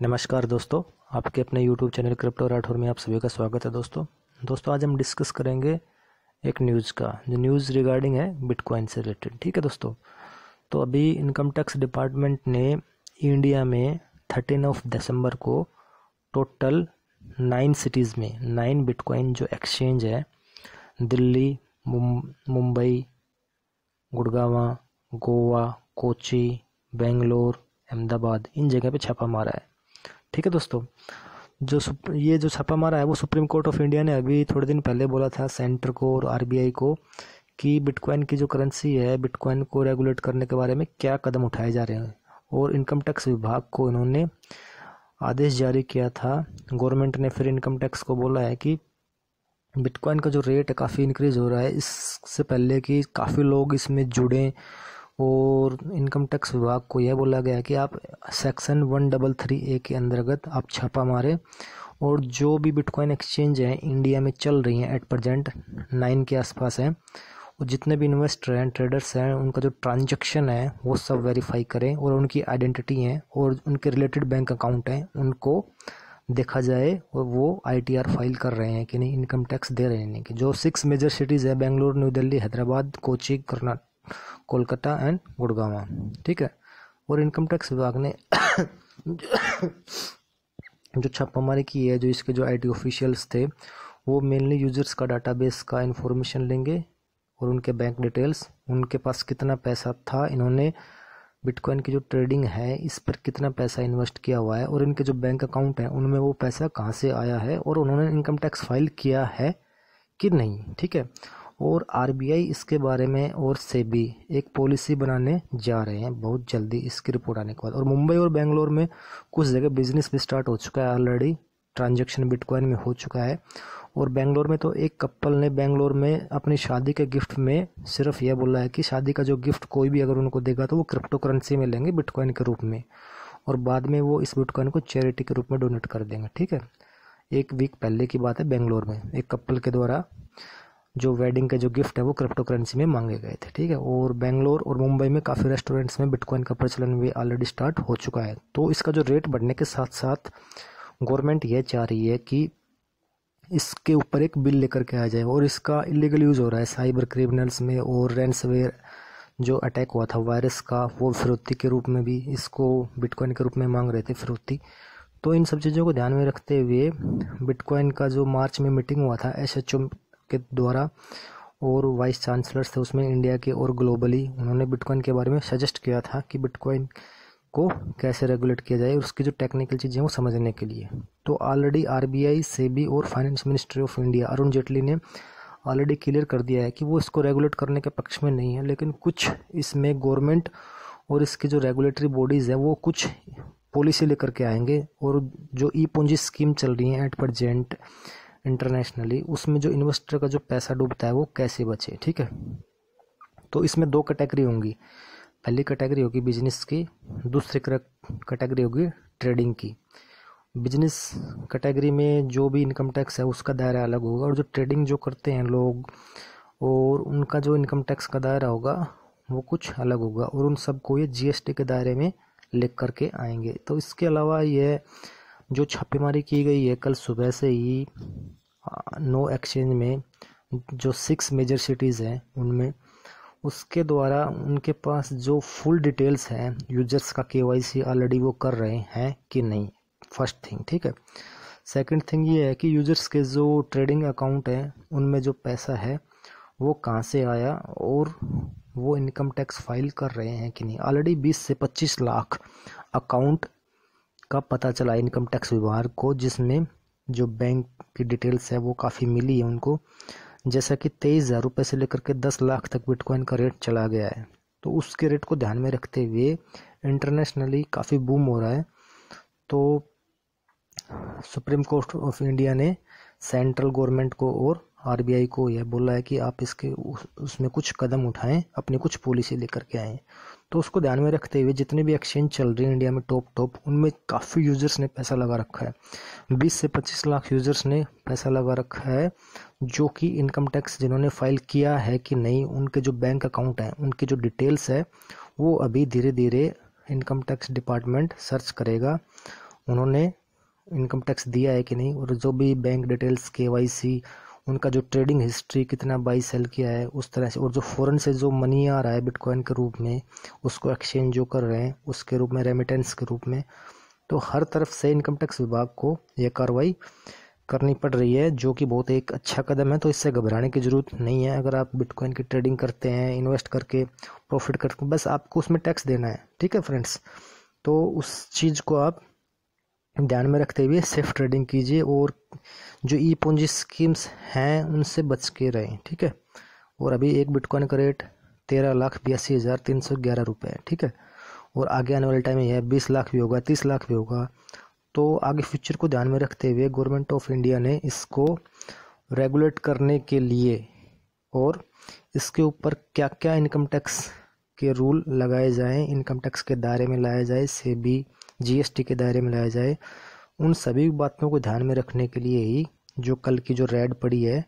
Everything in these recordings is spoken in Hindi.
नमस्कार दोस्तों, आपके अपने YouTube चैनल क्रिप्टो राठौर में आप सभी का स्वागत है दोस्तों। दोस्तों, आज हम डिस्कस करेंगे एक न्यूज़ का। जो न्यूज़ रिगार्डिंग है बिटकॉइन से रिलेटेड ठीक है दोस्तों? तो अभी इनकम टैक्स डिपार्टमेंट ने इंडिया में थर्टीन ऑफ़ दिसंबर को टोटल नाइन सिटीज़ में नाइन बिटकॉइन जो एक्सचेंज है, दिल्ली मुंबई, गुड़गावा, गोवा, कोची, बेंगलोर, अहमदाबाद, इन जगह पे छापा मारा है। ठीक है दोस्तों? जो ये जो छापा मारा है, वो सुप्रीम कोर्ट ऑफ़ इंडिया ने अभी थोड़े दिन पहले बोला था सेंटर को और आरबीआई को कि बिटकॉइन की जो करेंसी है, बिटकॉइन को रेगुलेट करने के बारे में क्या कदम उठाए जा रहे हैं? और इनकम टैक्स विभाग को इन्होंने आदेश जारी किया था। गवर्नमेंट ने फिर इनकम टैक्स को बोला है कि बिटकॉइन का जो रेट है काफ़ी इंक्रीज़ हो रहा है। इससे पहले कि काफ़ी लोग इसमें जुड़ें और इनकम टैक्स विभाग को यह बोला गया कि आप section one double three A के अंतर्गत आप छापा मारें और जो भी बिटकॉइन एक्सचेंज हैं, इंडिया में चल रही हैं एट प्रजेंट नाइन के आसपास हैं, और जितने भी इन्वेस्टर हैं ट्रेडर्स हैं, उनका जो ट्रांजैक्शन है, वो सब वेरीफाई करें और उनकी आइडेंटिटी हैं और उनके रिलेटेड बैंक अकाउंट हैं, उनको देखा जाए और वो आईटीआर फ़ाइल कर रहे हैं कि नहीं, इनकम टैक्स दे रहे हैं कि जो सिक्स मेजर सिटीज़ है, बेंगलुरु न्यू दिल्ली हैदराबाद, कोची, कर्नाटक कोलकाता एंड गुड़गावा। ठीक है? और इनकम टैक्स विभाग ने जो छापामारी की है, जो इसके जो आईटी ऑफिशियल्स थे, वो मेनली यूज़र्स का डाटाबेस का इंफॉर्मेशन लेंगे और उनके बैंक डिटेल्स उनके पास कितना पैसा था, इन्होंने बिटकॉइन की जो ट्रेडिंग है, इस पर कितना पैसा इन्वेस्ट किया हुआ है और इनके जो बैंक अकाउंट हैं, उनमें वो पैसा कहाँ से आया है और उन्होंने इनकम टैक्स फ़ाइल किया है कि नहीं? ठीक है? और आरबीआई इसके बारे में और सेबी एक पॉलिसी बनाने जा रहे हैं। बहुत जल्दी इसकी रिपोर्ट आने के बाद। और मुंबई और बेंगलोर में कुछ जगह बिज़नेस भी स्टार्ट हो चुका है ऑलरेडी ट्रांजेक्शन बिटकॉइन में हो चुका है। और बेंगलोर में तो एक कपल ने बेंगलोर में अपनी शादी के गिफ्ट में सिर्फ़ यह बोला है कि शादी का जो गिफ्ट कोई भी अगर उनको देगा तो वो क्रिप्टो करेंसी में लेंगे बिटकॉइन के रूप में। और बाद में वो इस बिटकॉइन को चैरिटी के रूप में डोनेट कर देंगे। ठीक है? एक वीक पहले की बात है बेंगलोर में। एक कपल के द्वारा जो वेडिंग के जो गिफ्ट है वो क्रिप्टो करेंसी में मांगे गए थे, ठीक है? और बेंगलोर और मुंबई में काफ़ी रेस्टोरेंट्स में बिटकॉइन का प्रचलन भी ऑलरेडी स्टार्ट हो चुका है। तो इसका जो रेट बढ़ने के साथ साथ गवर्नमेंट यह चाह रही है कि इसके ऊपर एक बिल लेकर के आ जाए और इसका इलीगल यूज़ हो रहा है। साइबर क्रिमिनल्स में और रेंसवेयर जो अटैक हुआ था वायरस का, वो फिरौती के रूप में भी, इसको बिटकॉइन के रूप में मांग रहे थे फिरौती। तो इन सब चीज़ों को ध्यान में रखते हुए बिटकॉइन का जो मार्च में मीटिंग हुआ था एस के द्वारा और वाइस चांसलर्स थे उसमें इंडिया के और ग्लोबली। उन्होंने बिटकॉइन के बारे में सजेस्ट किया था कि बिटकॉइन को कैसे रेगुलेट किया जाए और उसकी जो टेक्निकल चीज़ें वो समझने के लिए। तो ऑलरेडी आरबीआई, सेबी और finance ministry of India Arun Jaitley ने ऑलरेडी क्लियर कर दिया है कि वो इसको रेगुलेट करने के पक्ष में नहीं है, लेकिन कुछ इसमें गवर्नमेंट और इसकी जो रेगुलेटरी बॉडीज़ हैं वो कुछ पॉलिसी लेकर के आएँगे और जो ई पूंजी स्कीम चल रही है एट प्रजेंट इंटरनेशनली उसमें जो इन्वेस्टर का जो पैसा डूबता है, वो कैसे बचे? ठीक है? तो इसमें दो कैटेगरी होंगी। पहली कैटेगरी होगी बिज़नेस की, दूसरी कैटेगरी होगी ट्रेडिंग की। बिज़नेस कैटेगरी में जो भी इनकम टैक्स है, उसका दायरा अलग होगा और जो ट्रेडिंग जो करते हैं लोग, और उनका जो इनकम टैक्स का दायरा होगा, वो कुछ अलग होगा और उन सबको ये जीएसटी के दायरे में लिख करके आएँगे। तो इसके अलावा ये जो छापेमारी की गई है कल सुबह से ही नो एक्सचेंज में, जो सिक्स मेजर सिटीज़ हैं उनमें, उसके द्वारा उनके पास जो फुल डिटेल्स हैं यूज़र्स का के ऑलरेडी वो कर रहे हैं कि नहीं? फ़र्स्ट थिंग ठीक है? सेकंड थिंग ये है कि यूज़र्स के जो ट्रेडिंग अकाउंट हैं, उनमें जो पैसा है, वो कहाँ से आया और वो इनकम टैक्स फ़ाइल कर रहे हैं कि नहीं? ऑलरेडी 20 से 25 लाख अकाउंट का पता चला इनकम टैक्स विभाग को, जिसमें जो बैंक की डिटेल्स है वो काफ़ी मिली है उनको। जैसा कि तेईस हज़ार रुपये से लेकर के दस लाख तक बिटकॉइन का रेट चला गया है। तो उसके रेट को ध्यान में रखते हुए इंटरनेशनली काफ़ी बूम हो रहा है। तो सुप्रीम कोर्ट ऑफ़ इंडिया ने सेंट्रल गवर्नमेंट को और आरबीआई को यह बोला है कि आप इसके उसमें कुछ कदम उठाएँ, अपनी कुछ पॉलिसी लेकर के आएँ। तो उसको ध्यान में रखते हुए जितने भी एक्सचेंज चल रहे हैं इंडिया में टॉप टॉप उनमें काफ़ी यूज़र्स ने पैसा लगा रखा है। 20 से 25 लाख यूज़र्स ने पैसा लगा रखा है, जो कि इनकम टैक्स जिन्होंने फ़ाइल किया है कि नहीं, उनके जो बैंक अकाउंट हैं, उनकी जो डिटेल्स है, वो अभी धीरे धीरे इनकम टैक्स डिपार्टमेंट सर्च करेगा। उन्होंने इनकम टैक्स दिया है कि नहीं, और जो भी bank details K Y C उनका जो ट्रेडिंग हिस्ट्री कितना बाई सेल किया है, उस तरह से, और जो फ़ौरन से जो मनी आ रहा है बिटकॉइन के रूप में, उसको एक्सचेंज जो कर रहे हैं, उसके रूप में रेमिटेंस के रूप में तो हर तरफ़ से इनकम टैक्स विभाग को यह कार्रवाई करनी पड़ रही है, जो कि बहुत एक अच्छा कदम है तो इससे घबराने की ज़रूरत नहीं है। अगर आप बिटकॉइन की ट्रेडिंग करते हैं इन्वेस्ट करके प्रॉफिट करके बस आपको उसमें टैक्स देना है, ठीक है फ्रेंड्स तो उस चीज़ को आप ध्यान में रखते हुए सेफ़ ट्रेडिंग कीजिए और जो ई पूंजी स्कीम्स हैं, उनसे बच के रहें, ठीक है? और अभी एक बिटकॉइन का रेट तेरह लाख बयासी हज़ार तीन सौ ग्यारह रुपये है, ठीक है? और आगे आने वाले टाइम में यह बीस लाख भी होगा, तीस लाख भी होगा। तो आगे फ्यूचर को ध्यान में रखते हुए गवर्नमेंट ऑफ़ इंडिया ने इसको रेगुलेट करने के लिए और इसके ऊपर क्या क्या इनकम टैक्स के रूल लगाए जाएँ इनकम टैक्स के दायरे में लाया जाए, से भी जीएसटी के दायरे में लाया जाए, उन सभी बातों को ध्यान में रखने के लिए ही जो कल की जो रेड पड़ी है,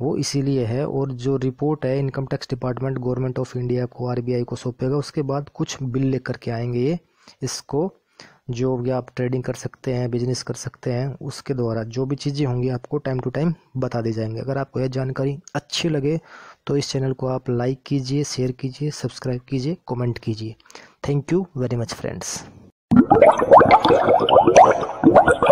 वो इसीलिए है और जो रिपोर्ट है income tax department, government of India को, आरबीआई को सौंपेगा। उसके बाद कुछ बिल लेकर के आएँगे ये। इसको जो भी आप ट्रेडिंग कर सकते हैं, बिज़नेस कर सकते हैं, उसके द्वारा जो भी चीज़ें होंगी आपको टाइम टू टाइम बता दी जाएँगे। अगर आपको यह जानकारी अच्छी लगे तो इस चैनल को आप लाइक कीजिए, शेयर कीजिए, सब्सक्राइब कीजिए, कमेंट कीजिए। Thank you very much friends. Thank you.